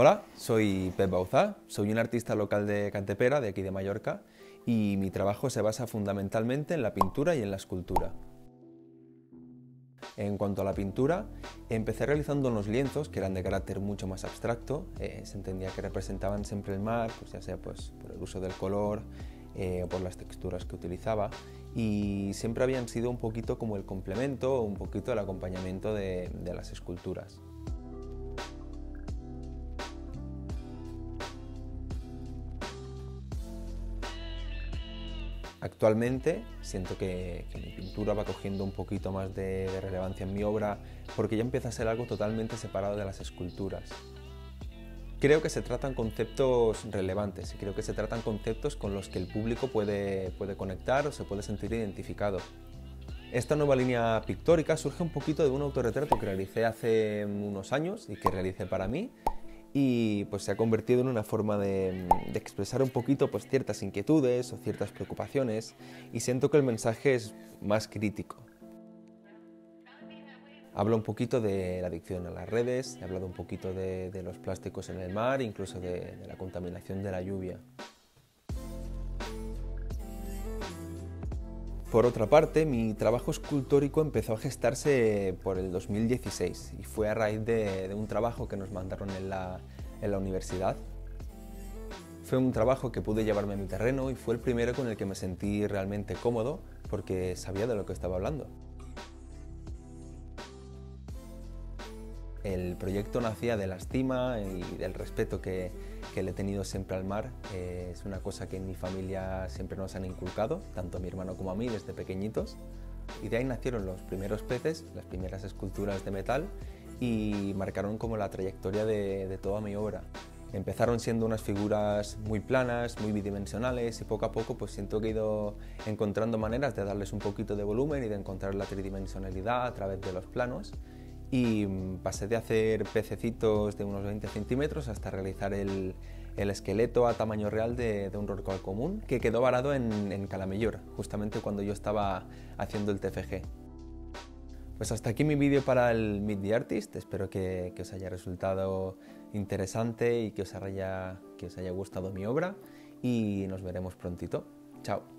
Hola, soy Pep Bauzá, soy un artista local de Cantepera, de aquí de Mallorca, y mi trabajo se basa fundamentalmente en la pintura y en la escultura. En cuanto a la pintura, empecé realizando unos lienzos que eran de carácter mucho más abstracto, eh, se entendía que representaban siempre el mar, pues ya sea pues, por el uso del color eh, o por las texturas que utilizaba, y siempre habían sido un poquito como el complemento o un poquito el acompañamiento de las esculturas. Actualmente siento que, mi pintura va cogiendo un poquito más de, relevancia en mi obra porque ya empieza a ser algo totalmente separado de las esculturas. Creo que se tratan conceptos relevantes y creo que se tratan conceptos con los que el público puede, puede conectar o se puede sentir identificado. Esta nueva línea pictórica surge un poquito de un autorretrato que realicé hace unos años y que realicé para mí y pues se ha convertido en una forma de, expresar un poquito pues ciertas inquietudes o ciertas preocupaciones y siento que el mensaje es más crítico. Hablo un poquito de la adicción a las redes, he hablado un poquito de, los plásticos en el mar, incluso de la contaminación de la lluvia. Por otra parte, mi trabajo escultórico empezó a gestarse por el 2016 y fue a raíz de, un trabajo que nos mandaron en la, en la universidad. Fue un trabajo que pude llevarme a mi terreno y fue el primero con el que me sentí realmente cómodo porque sabía de lo que estaba hablando. El proyecto nacía de la estima y del respeto que, le he tenido siempre al mar. Eh, es una cosa que en mi familia siempre nos han inculcado, tanto a mi hermano como a mí desde pequeñitos. Y de ahí nacieron los primeros peces, las primeras esculturas de metal y marcaron como la trayectoria de, de toda mi obra. Empezaron siendo unas figuras muy planas, muy bidimensionales y poco a poco pues siento que he ido encontrando maneras de darles un poquito de volumen y de encontrar la tridimensionalidad a través de los planos y mm, pasé de hacer pececitos de unos 20 centímetros hasta realizar el, esqueleto a tamaño real de, un rorcual común que quedó varado en, en Calamellor, justamente cuando yo estaba haciendo el TFG. Pues hasta aquí mi vídeo para el Meet the Artist, espero que, que, os haya resultado interesante y que os, haya, que os haya gustado mi obra y nos veremos prontito. Chao.